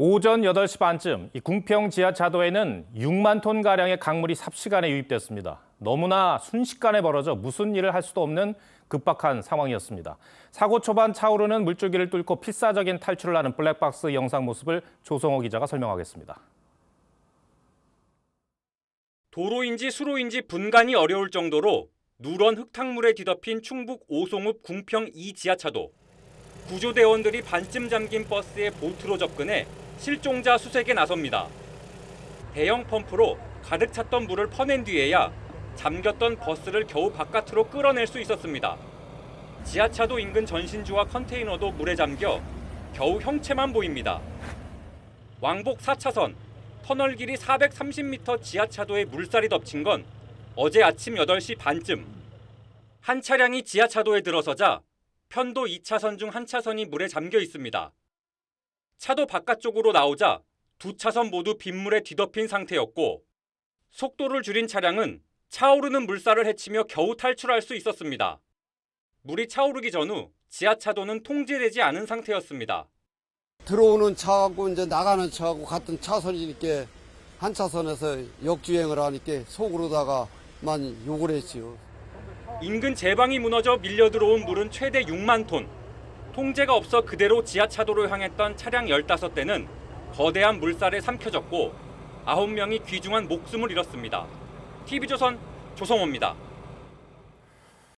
오전 8시 반쯤 이 궁평 지하차도에는 6만 톤 가량의 강물이 삽시간에 유입됐습니다. 너무나 순식간에 벌어져 무슨 일을 할 수도 없는 급박한 상황이었습니다. 사고 초반 차오르는 물줄기를 뚫고 필사적인 탈출을 하는 블랙박스 영상 모습을 조성호 기자가 설명하겠습니다. 도로인지 수로인지 분간이 어려울 정도로 누런 흙탕물에 뒤덮인 충북 오송읍 궁평 2 지하차도. 구조대원들이 반쯤 잠긴 버스에 보트로 접근해 실종자 수색에 나섭니다. 대형 펌프로 가득 찼던 물을 퍼낸 뒤에야 잠겼던 버스를 겨우 바깥으로 끌어낼 수 있었습니다. 지하차도 인근 전신주와 컨테이너도 물에 잠겨 겨우 형체만 보입니다. 왕복 4차선 터널 길이 430m 지하차도에 물살이 덮친 건 어제 아침 8시 반쯤 한 차량이 지하차도에 들어서자 편도 2차선 중 한 차선이 물에 잠겨 있습니다. 차도 바깥쪽으로 나오자 두 차선 모두 빗물에 뒤덮인 상태였고 속도를 줄인 차량은 차오르는 물살을 헤치며 겨우 탈출할 수 있었습니다. 물이 차오르기 전후 지하차도는 통제되지 않은 상태였습니다. 들어오는 차하고 이제 나가는 차하고 같은 차선이니까 한 차선에서 역주행을 하니까 속으로다가만 욕을 했지요. 인근 제방이 무너져 밀려 들어온 물은 최대 6만 톤. 통제가 없어 그대로 지하차도로 향했던 차량 15대는 거대한 물살에 삼켜졌고 9명이 귀중한 목숨을 잃었습니다. TV조선 조성호입니다.